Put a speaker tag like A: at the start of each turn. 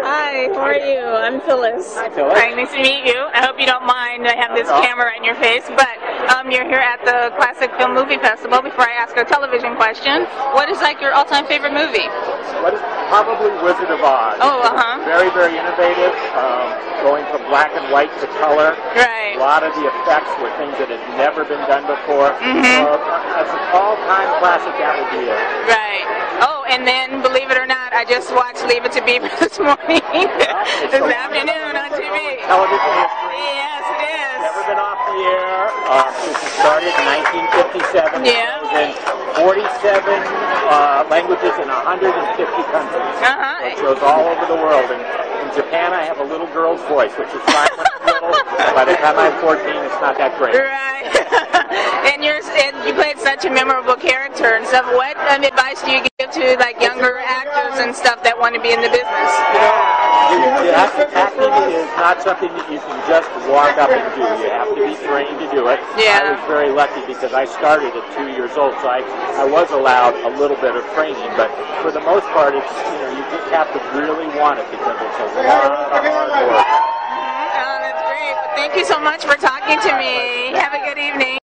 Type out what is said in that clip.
A: Hi, how are you? I'm Phyllis.
B: Hi, Phyllis.
A: Hi, nice to meet you. I hope you don't mind I have this
B: at
A: camera in your face, but um, you're here at the Classic Film Movie Festival. Before I ask a television question, what is like your all-time favorite movie?
B: What is probably Wizard of Oz?
A: Oh, uh-huh.
B: Very, very innovative, um, going from black and white to color.
A: Right.
B: A lot of the effects were things that had never been done before.
A: Mm-hmm.
B: Uh, as an all-time classic, that would be it.
A: Right. Oh, and then believe it or not, I just watched Leave It to Beaver this morning, this afternoon on TV.
B: Television history.
A: Yes, it is.
B: Never been off the air uh, since it started in 1957.
A: Yeah.
B: It was in 47 uh, languages in 150 countries.
A: Uh-huh.
B: So it shows all over the world. And in Japan, I have a little girl's voice, which is fine. By the time I'm 14, it's not that great.
A: Right. and you're and you played such a memorable character and stuff. What um, advice do you give to like younger actors and stuff that want to be in the business?
B: You acting is not something that you can just walk up and do. You have to be trained to do it.
A: Yeah.
B: I was very lucky because I started at two years old, so I, I was allowed a little bit of training. But for the most part, it's you know you just have to really want it because it's a lot of hard work. Uh-huh.
A: Oh, that's great. Thank you so much for talking to me. Have a good evening.